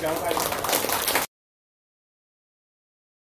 两百一个